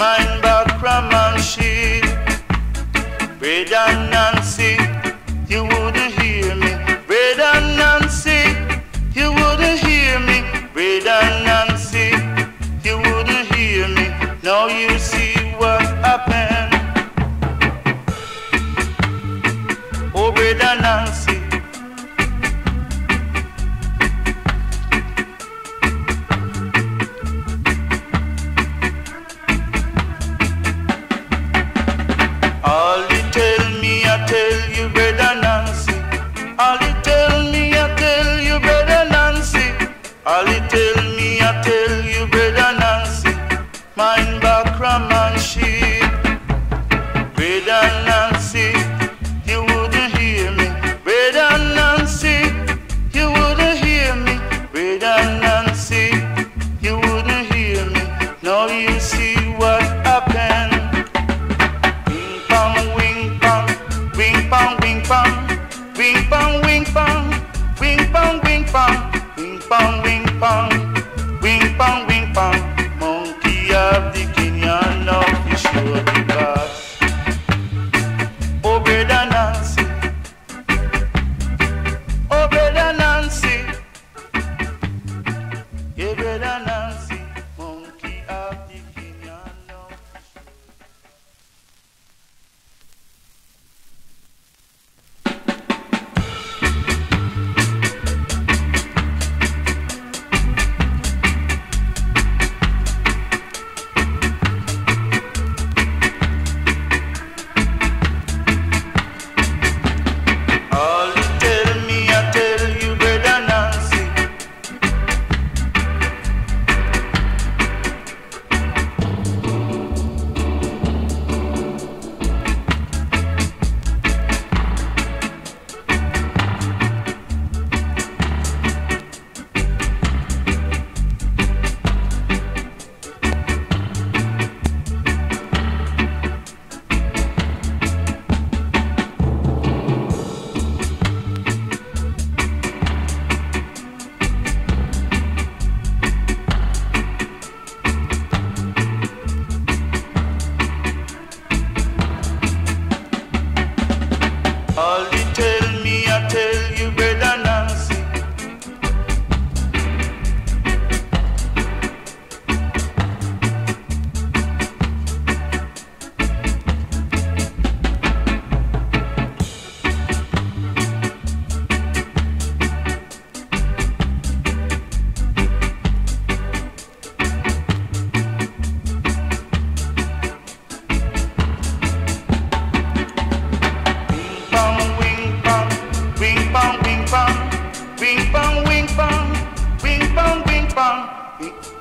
mind back from man sheep. Brother Anancy, you wouldn't hear me. Brother Anancy, you wouldn't hear me. Brother Anancy, you wouldn't hear me. Now you see what happened. Oh, brother Anancy. Brother Anancy, you wouldn't hear me. Anancy, you wouldn't hear me. Anancy, you wouldn't hear me. Now you see what happened. Wing pong, wing pong, wing pong, wing wing wing wing wing 诶